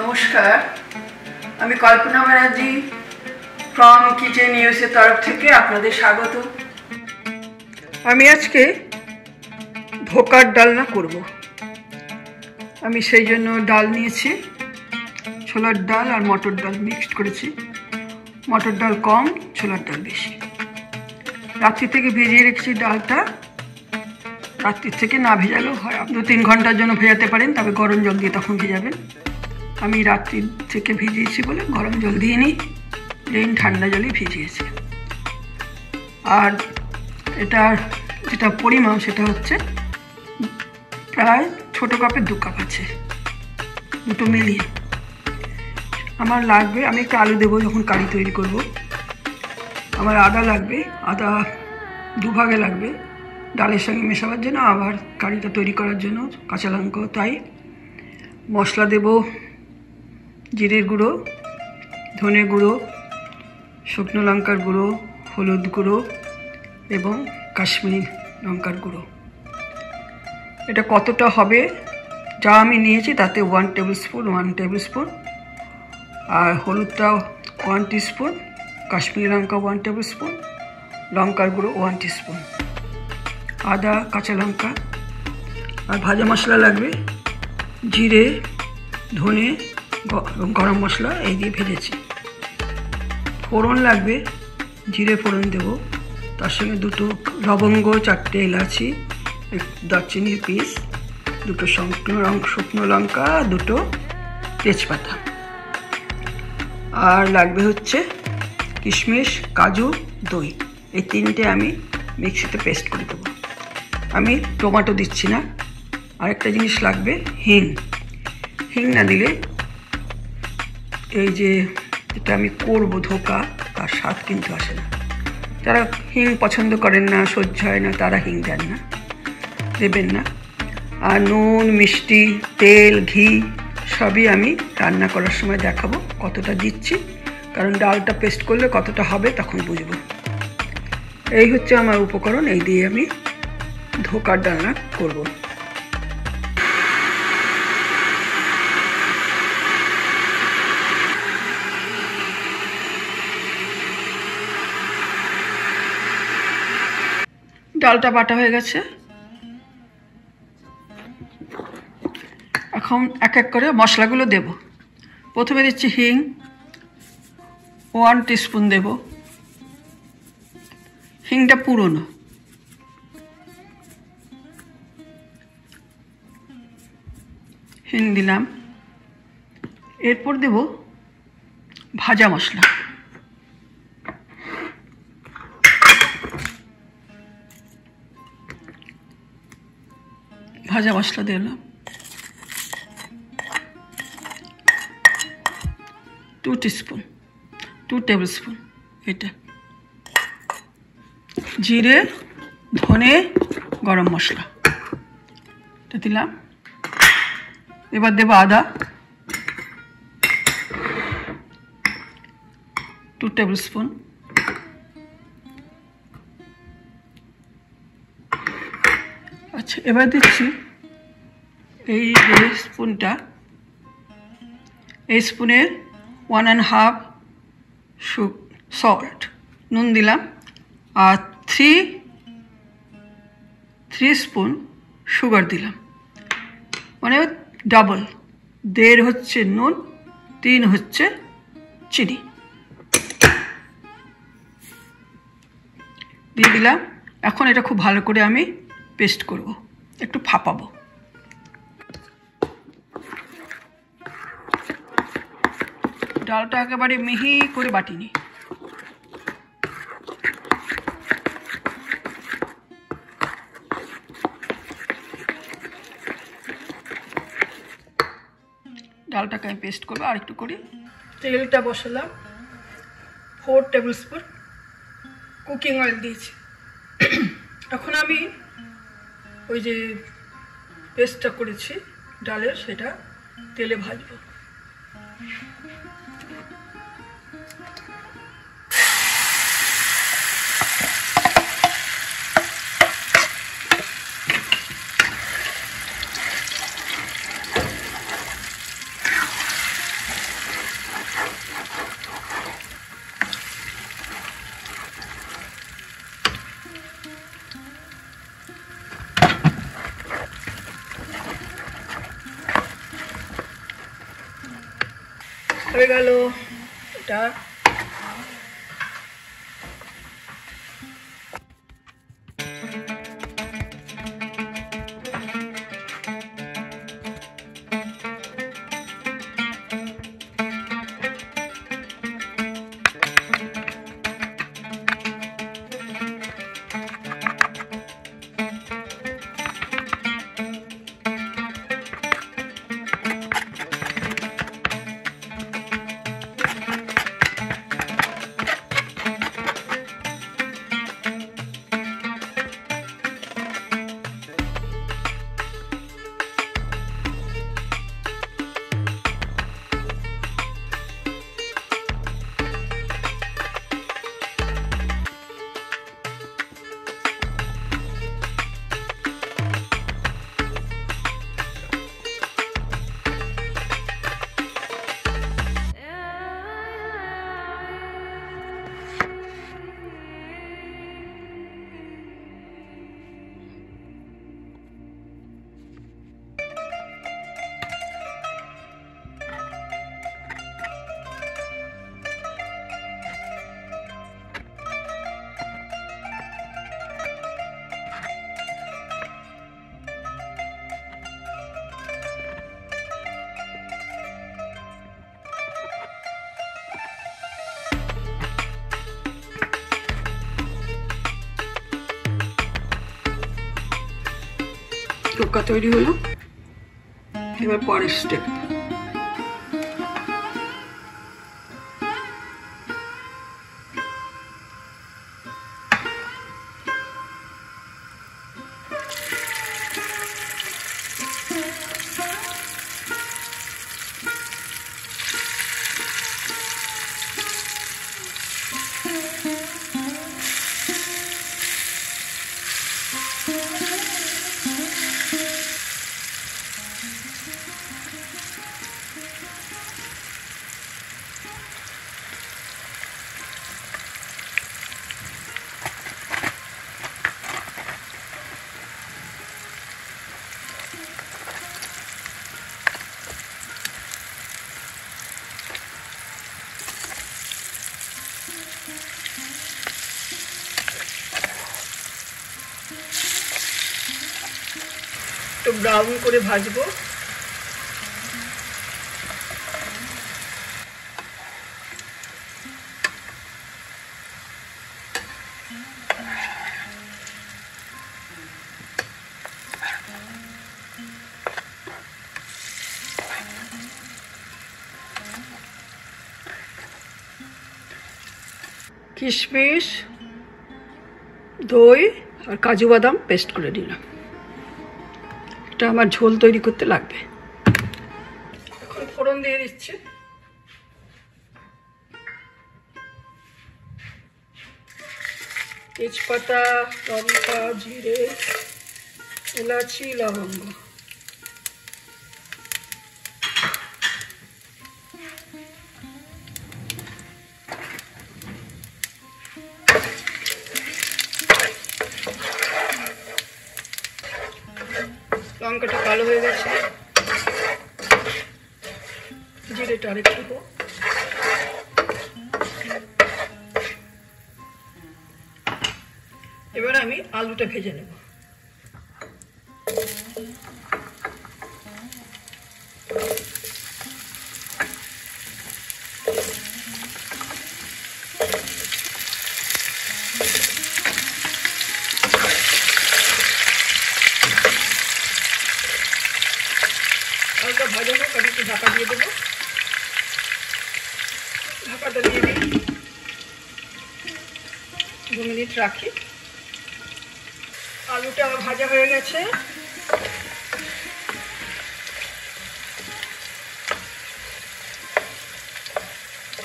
নমস্কার। আমি কল্পনা Banerjee from kitchen নিউজের তরফ থেকে আপনাদের স্বাগত। আমি আজকে ধোকার ডালনা করব। আমি সেই জন্য ডাল নিয়েছি, ছোলার ডাল আর মটর ডাল মিক্সড করেছি। মটর ডাল কম, ছোলার ডাল বেশি। রাত্রি থেকে ভেজিয়ে রেখেছি ডালটা। রাত্রির থেকে না ভেজালেও হয়। আপনি তিন ঘণ্টার জন্য ভেজাতে পারেন, তবে গরম জল দিয়ে তখন ভেজাবেন। আমি রাত্রি থেকে ভিজিয়েছি বলে গরম জল দিয়ে নিই প্লেন ঠান্ডা জলে ভিজিয়েছি। আর এটার যেটা পরিমাণ সেটা হচ্ছে প্রায় ছোটো কাপের দু কাপ আছে, দুটো মিলিয়ে। আমার লাগবে, আমি একটু আলু দেবো যখন কারি তৈরি করব। আমার আদা লাগবে, আদা দুভাগে লাগবে। ডালের সঙ্গে মেশাবার জন্য, আবার কারিটা তৈরি করার জন্য, কাঁচা লঙ্কাও তাই। মশলা দেব, জিরের গুঁড়ো, ধনে গুঁড়ো, শুকনো লঙ্কার গুঁড়ো, হলুদ গুঁড়ো এবং কাশ্মীরি লঙ্কার গুঁড়ো। এটা কতটা হবে, যা আমি নিয়েছি তাতে one tablespoon one tablespoon আর হলুদটা ওয়ান স্পুন কাশ্মীরি লঙ্কা ওয়ান টেবিল স্পুন লঙ্কার গুঁড়ো ওয়ান স্পুন আদা, কাঁচা লঙ্কা আর ভাজা মশলা লাগবে। জিরে, ধনে গরম মশলা এই দিয়ে ভেজেছি। ফোড়ন লাগবে, জিরে ফোড়ন দেব। তার সঙ্গে দুটো লবঙ্গ, চারটে এলাচি দারচিনির পিস, দুটো শুকনো শুকনো লঙ্কা, দুটো তেজপাতা। আর লাগবে হচ্ছে কিশমিশ, কাজু, দই। এই তিনটে আমি মিক্সিতে পেস্ট করে দেবো। আমি টমেটো দিচ্ছি না। আরেকটা জিনিস লাগবে, হিং। হিং না দিলে এই যে এটা আমি করব ধোকা, তার স্বাদ কিন্তু আসে না। যারা হিং পছন্দ করেন না, সহ্য হয় না, তারা হিং দেন না, দেবেন না। আর নুন, মিষ্টি, তেল, ঘি, সবই আমি রান্না করার সময় দেখাবো, কতটা দিচ্ছি। কারণ ডালটা পেস্ট করলে কতটা হবে তখন বুঝব। এই হচ্ছে আমার উপকরণ, এই দিয়ে আমি ধোকার ডালনা করব। ডালটা বাটা হয়ে গেছে। এখন এক এক করে মশলাগুলো দেব। প্রথমে দিচ্ছি হিং, ওয়ান টিস্পুন দেব। হিংটা পুরনো। হিং দিলাম এরপর দেব ভাজা মশলা। ভাজা মশলা দিলাম। Two teaspoon two tablespoon এটা। জিরে, ধনে, গরম মশলা। এটা দিলাম। এবার দেবো আদা। টু টেবিল স্পুন আচ্ছা এবার দিচ্ছি এই স্পুনটা। এই স্পুনের ওয়ান অ্যান্ড হাফ সু সল্ট নুন দিলাম। আর থ্রি থ্রি স্পুন সুগার দিলাম। মানে ডাবল। দেড় হচ্ছে নুন, তিন হচ্ছে চিনি। দিয়ে দিলাম। এখন এটা খুব ভালো করে আমি পেস্ট করব। একটু ফাঁপাবো। ডালটা একেবারে মিহি করে বাটিনি। ডালটাকে আমি পেস্ট করব আর একটু করি। তেলটা বসালাম। Four tablespoon cooking oil দিয়েছি। এখন আমি ওই যে পেস্টটা করেছি, ডালের, সেটা তেলে ভাজবো। হয়ে গেল এটা তৈরি হলো। এবার পরের স্টেপ একটু ব্রাউন করে ভাজবো। কিশমিশ দই আর কাজু বাদাম পেস্ট করে নিলাম। এটা আমার ঝোল তৈরি করতে লাগবে। এখন ফোড়ন দিয়ে দিচ্ছে। তেজপাতা, লঙ্কা, জিরে, এলাচি, লবঙ্গ। লঙ্কাটা কালো হয়ে গেছে। জিরেটা আরেকটু দেবো। এবার আমি আলুটা ভেজে নেব আলুটা ভাজা হোক আমি একটু ঢাকা দিয়ে দেবো ঢাকাটা দিয়ে দিই দু মিনিট রাখি। আলুটা ভাজা হয়ে গেছে।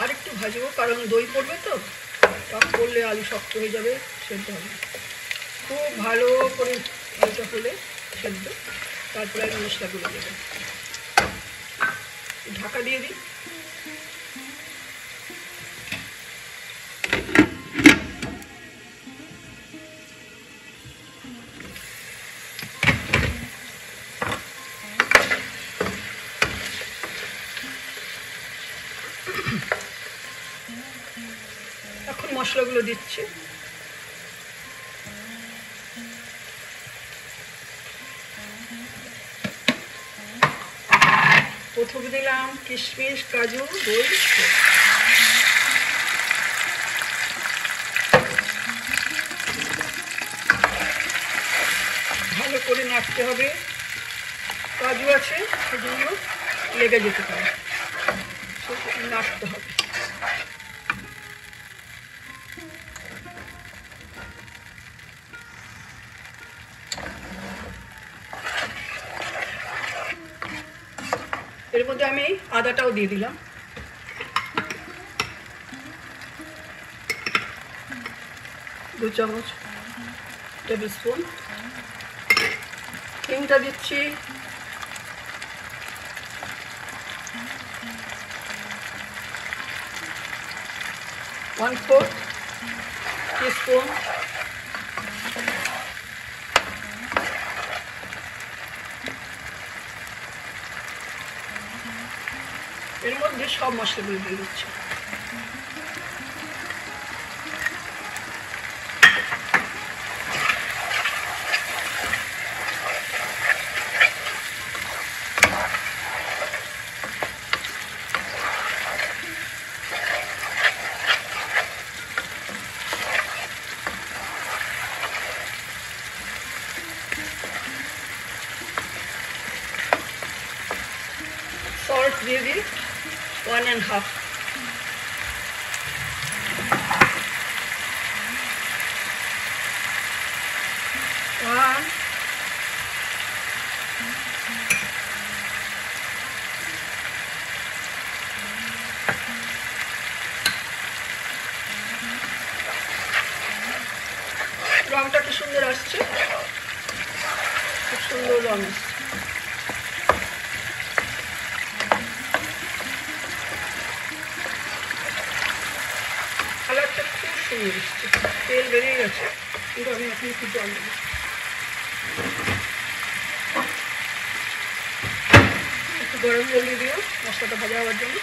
আরেকটু ভাজবো, কারণ দই পড়বে তো। টক করলে আলু শক্ত হয়ে যাবে, সেদ্ধ হবে। খুব ভালো করে আলুটা হলে সেদ্ধ। তারপরে আমি মশলাগুলো দেবো। ঢাকা দিয়ে দিই। মশলাগুলো দিচ্ছি। প্রথমে দিলাম কিশমিশ, কাজু, দই ভালো করে নাড়তে হবে। কাজু আছে, সেজন্য লেগে যেতে পারে। নাড়তে হবে। এর মধ্যে আমি আদাটাও দিয়ে দিলাম। দু চামচ টেবিল স্পুন হিংটা দিচ্ছি। ওয়ান ফোর্থ টিস্পুন এর মধ্যে সব মশলাগুলো দিয়ে দিচ্ছি সল্ট দিয়ে দিই ওয়ান অ্যান্ড হাফ সুন্দর তেল বেরিয়ে গেছে। কিন্তু আমি এখন একটু জল দেবো। একটু গরম জল দিও, মশলাটা ভাজা হওয়ার জন্য।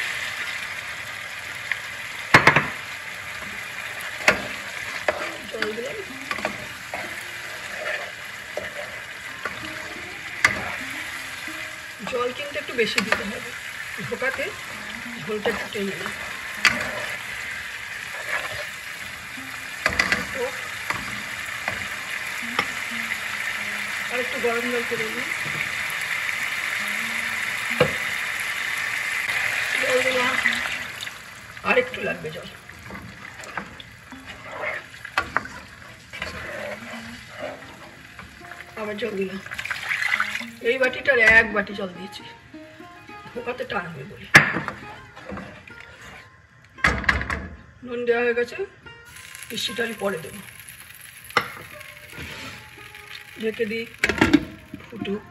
জল দিলাম। জল কিন্তু একটু বেশি দিতে হবে। ঢোকাতে ঝোলটা একটু টেনে নেয় আর একটু গরম জল করে দিলাম আর একটু লাগবে জল। আবার জল দিলাম। এই বাটিটার এক বাটি জল দিয়েছি। ঢোকাতে টানবে বলে। নুন দেওয়া হয়ে গেছে। মিষ্টিটা আমি পরে দেবো। ঢেকে দিই। ফুটুক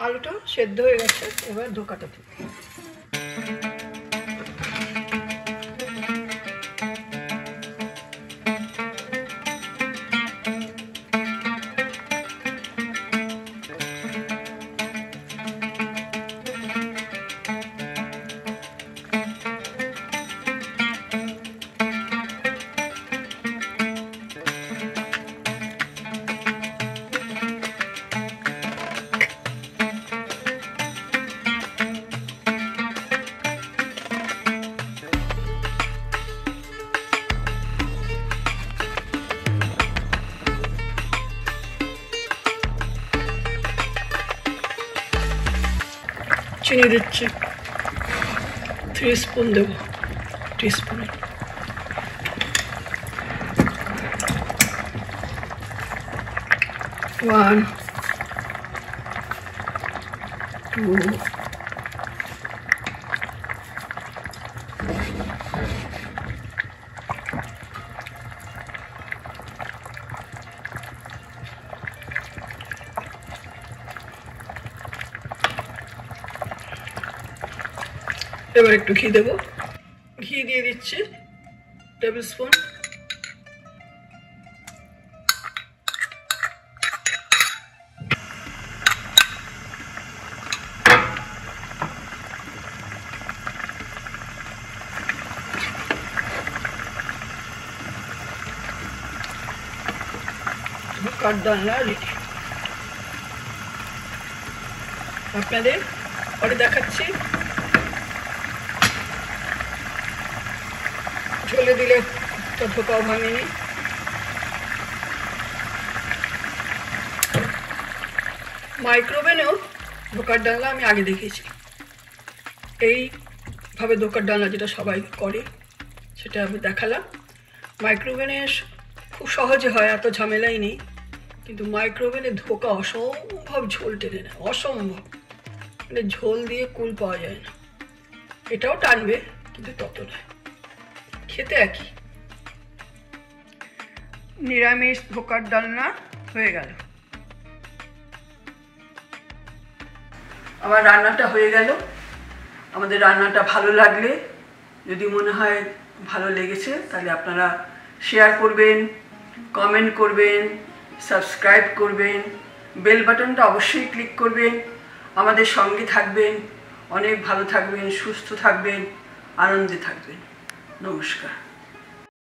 আলুটা সেদ্ধ হয়ে গেছে এবার ধোকাটা দিই চিনি দিচ্ছি থ্রি স্পুন দেবো টি স্পুন ওয়ান টু এবার একটু ঘি দেবো ঘি দিয়ে দিচ্ছি টেবিল স্পুন কাঠদানার আপনাদের পরে দেখাচ্ছি ঝোলে দিলে তো ধোকাও ভাঙেনি মাইক্রোওভেনেও ধোকার ডালনা আমি আগে দেখেছি এইভাবে ধোকার ডালনা যেটা সবাই করে, সেটা আমি দেখালাম। মাইক্রোওভেনে খুব সহজে হয়, এত ঝামেলাই নেই। কিন্তু মাইক্রোওভেনে ধোকা অসম্ভব ঝোল টেনে নেয়, অসম্ভব। মানে ঝোল দিয়ে কুল পাওয়া যায় না। এটাও টানবে, কিন্তু তত নয়। খেতে একই। নিরামিষ ধোকার ডালনা হয়ে গেল। আমার রান্নাটা হয়ে গেল। আমাদের রান্নাটা ভালো লাগলে, যদি মনে হয় ভালো লেগেছে, তাহলে আপনারা শেয়ার করবেন কমেন্ট করবেন সাবস্ক্রাইব করবেন বেল বাটনটা অবশ্যই ক্লিক করবেন। আমাদের সঙ্গে থাকবেন, অনেক ভালো থাকবেন, সুস্থ থাকবেন, আনন্দে থাকবেন। নমস্কার।